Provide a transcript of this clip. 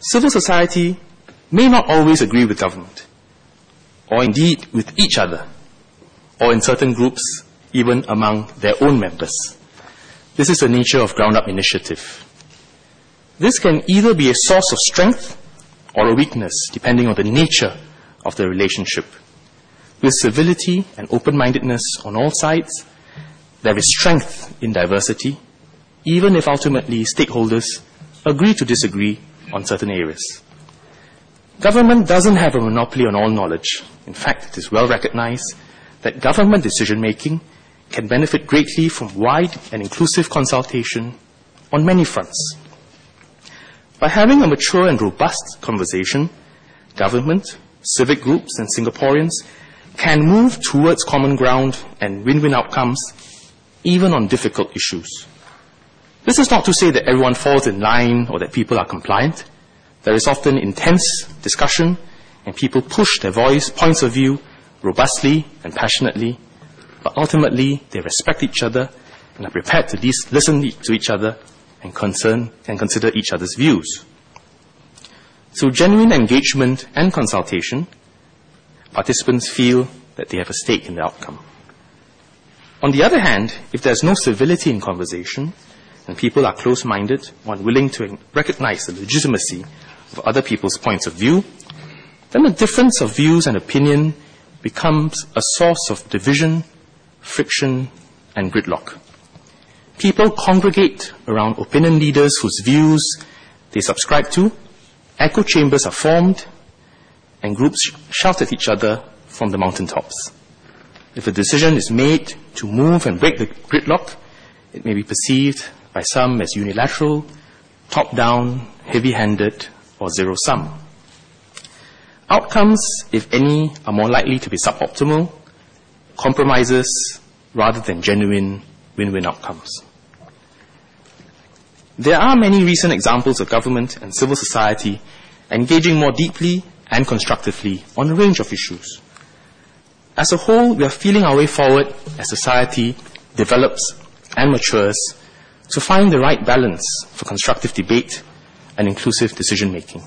Civil society may not always agree with government, or indeed with each other, or in certain groups, even among their own members. This is the nature of ground-up initiative. This can either be a source of strength or a weakness, depending on the nature of the relationship. With civility and open-mindedness on all sides, there is strength in diversity, even if ultimately stakeholders agree to disagree on certain areas. Government doesn't have a monopoly on all knowledge. In fact, it is well recognized that government decision-making can benefit greatly from wide and inclusive consultation on many fronts. By having a mature and robust conversation, government, civic groups, and Singaporeans can move towards common ground and win-win outcomes even on difficult issues. This is not to say that everyone falls in line or that people are compliant. There is often intense discussion and people push their voice, points of view robustly and passionately, but ultimately they respect each other and are prepared to listen to each other and concern and consider each other's views. Through genuine engagement and consultation, participants feel that they have a stake in the outcome. On the other hand, if there's no civility in conversation, and people are close-minded, or unwilling to recognize the legitimacy of other people's points of view, then the difference of views and opinion becomes a source of division, friction, and gridlock. People congregate around opinion leaders whose views they subscribe to, echo chambers are formed, and groups shout at each other from the mountaintops. If a decision is made to move and break the gridlock, it may be perceived by some as unilateral, top-down, heavy-handed, or zero-sum. Outcomes, if any, are more likely to be suboptimal, compromises, rather than genuine win-win outcomes. There are many recent examples of government and civil society engaging more deeply and constructively on a range of issues. As a whole, we are feeling our way forward as society develops and matures to find the right balance for constructive debate and inclusive decision making.